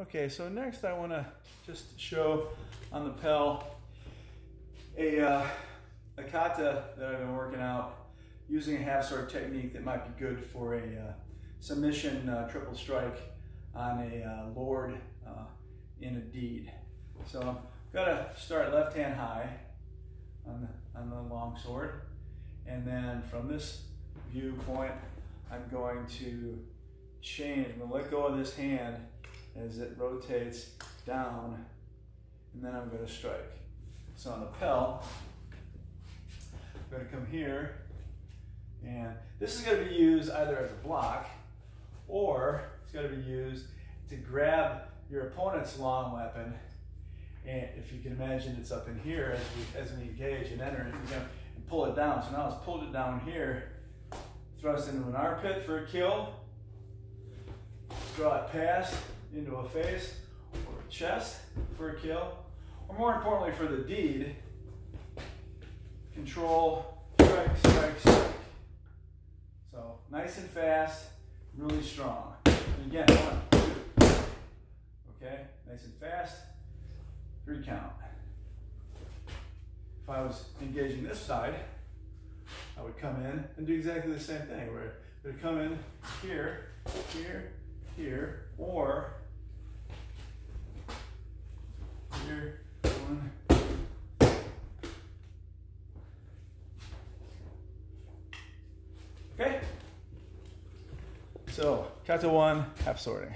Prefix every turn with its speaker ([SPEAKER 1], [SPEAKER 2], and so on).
[SPEAKER 1] Okay, so next I want to just show on the pell a, uh, a kata that I've been working out using a half sword technique that might be good for a uh, submission uh, triple strike on a uh, lord uh, in a deed. So I'm gonna start left hand high on the, on the long sword and then from this viewpoint I'm going to change, I'm gonna let go of this hand as it rotates down and then I'm gonna strike. So on the pell, I'm gonna come here and this is gonna be used either as a block or it's gonna be used to grab your opponent's long weapon and if you can imagine it's up in here as we, as we engage and enter and, and pull it down. So now it's pulled it down here, thrust into an armpit for a kill, draw it past into a face or a chest for a kill, or more importantly for the deed, control, strike, strike, strike. So nice and fast, really strong. And again, one, two. Okay, nice and fast, three count. If I was engaging this side, I would come in and do exactly the same thing. Where it would come in here, here, here, or here, one, Okay? So, kata one, half swording.